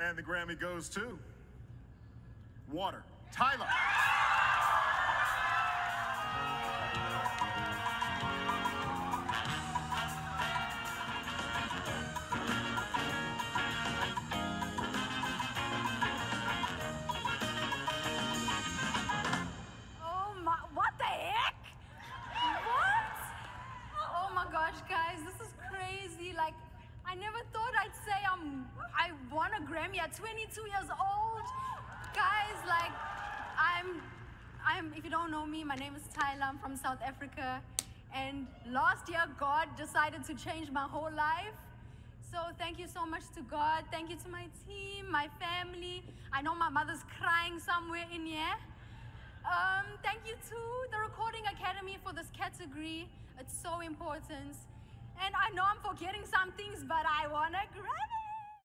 And the Grammy goes to Water. Tyla. Oh my, what the heck? What? Oh my gosh, guys, this is crazy. Like, I never thought I'd say I'm, I Grammy at 22 years old. Guys, like, I'm, I'm, if you don't know me, my name is Tyla, I'm from South Africa. And last year, God decided to change my whole life. So thank you so much to God. Thank you to my team, my family. I know my mother's crying somewhere in here. Um, thank you to the Recording Academy for this category. It's so important. And I know I'm forgetting some things, but I wanna grab Grammy.